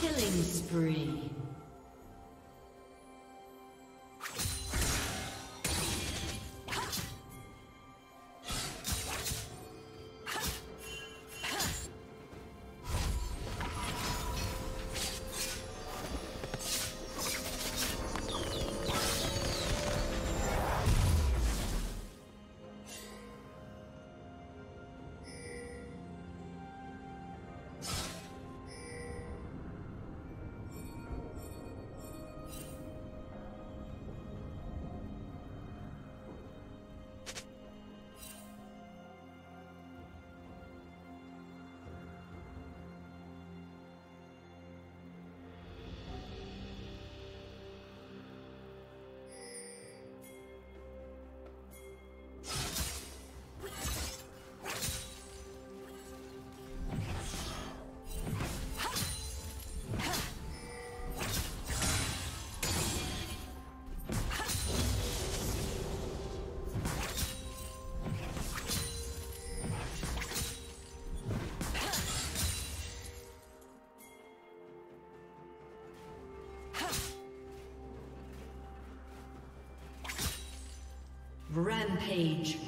Killing spree. Rampage.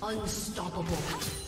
Unstoppable.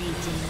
Dominating.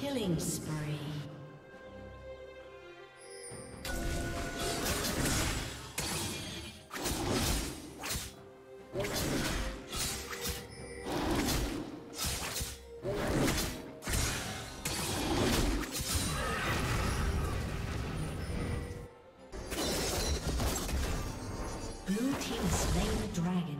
Killing spree. Blue team slain the dragon.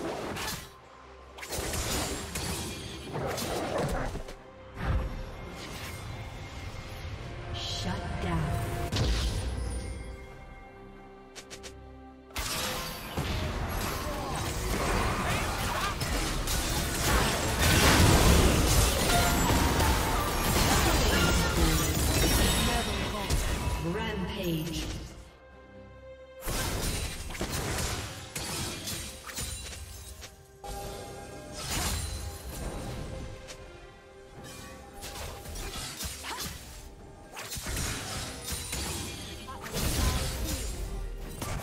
Shut down. Rampage.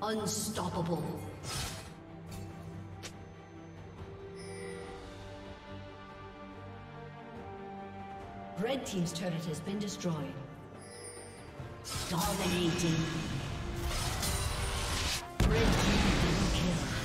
Unstoppable. Red Team's turret has been destroyed. Dominating. Red Team double.